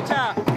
Acha.